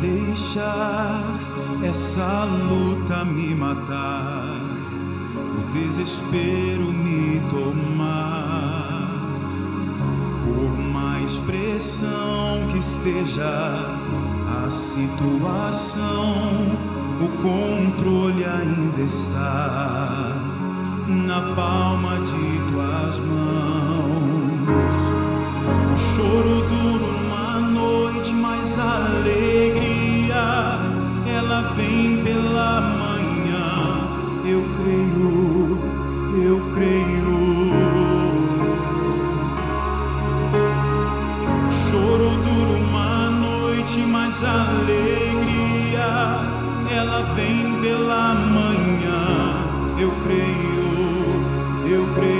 deixar essa luta me matar, o desespero me tomar. Por mais pressão que esteja a situação, o controle ainda está na palma de tuas mãos. O choro duro numa noite, mas a alegria ela vem pela manhã. Eu creio, eu creio. Choro dura uma noite, mas a alegria ela vem pela manhã. Eu creio, eu creio.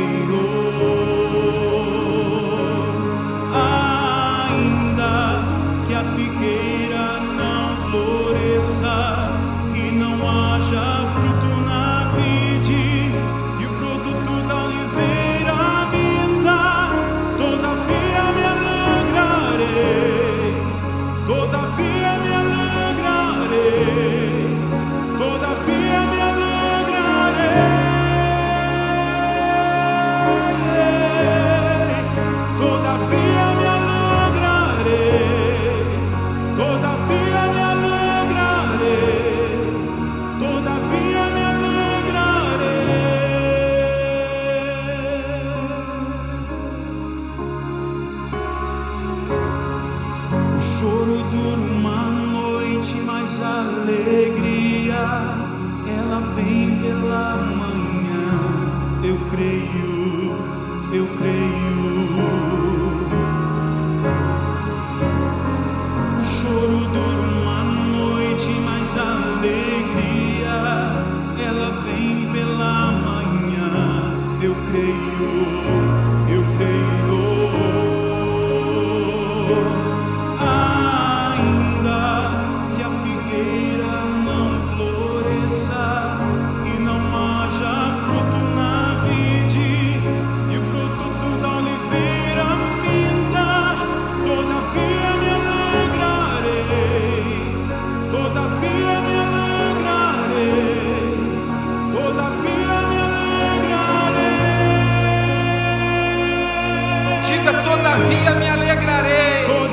Choro dura uma noite, mas a alegria ela vem pela manhã. Eu creio, eu creio. O choro dura uma noite, mas a alegria ela vem pela manhã. Eu creio, eu creio. Todavia me alegrarei.